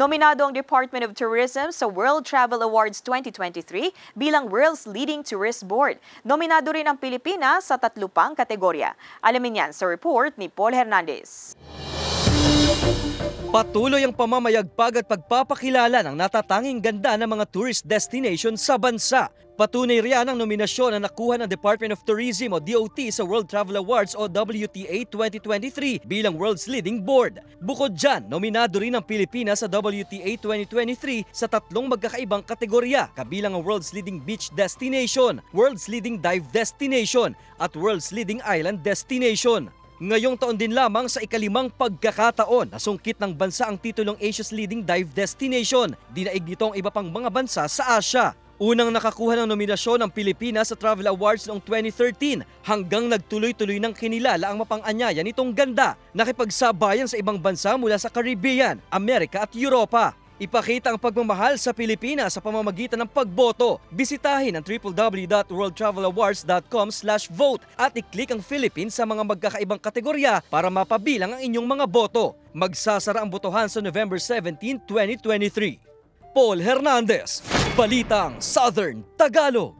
Nominado ang Department of Tourism sa World Travel Awards 2023 bilang World's Leading Tourist Board. Nominado rin ang Pilipinas sa tatlo pang kategorya. Alamin yan sa report ni Paul Hernandez. Patuloy ang pamamayagpag at pagpapakilala ng natatanging ganda ng mga tourist destination sa bansa. Patunay riyan ang nominasyon na nakuha ng Department of Tourism o DOT sa World Travel Awards o WTA 2023 bilang World's Leading Board. Bukod dyan, nominado rin ang Pilipinas sa WTA 2023 sa tatlong magkakaibang kategorya kabilang ang World's Leading Beach Destination, World's Leading Dive Destination at World's Leading Island Destination. Ngayong taon din lamang sa ikalimang pagkakataon, nasungkit ng bansa ang titulong Asia's Leading Dive Destination. Dinaig nito ang iba pang mga bansa sa Asia. Unang nakakuha ng nominasyon ang Pilipinas sa Travel Awards noong 2013 hanggang nagtuloy-tuloy ng kinilala ang mapang-anyaya nitong ganda. Nakipagsabayan sa ibang bansa mula sa Caribbean, Amerika at Europa. Ipakita ang pagmamahal sa Pilipinas sa pamamagitan ng pagboto. Bisitahin ang www.worldtravelawards.com vote at i-click ang Philippines sa mga magkakaibang kategorya para mapabilang ang inyong mga boto. Magsasara ang botohan sa November 17, 2023. Paul Hernandez, Balitang Southern Tagalog.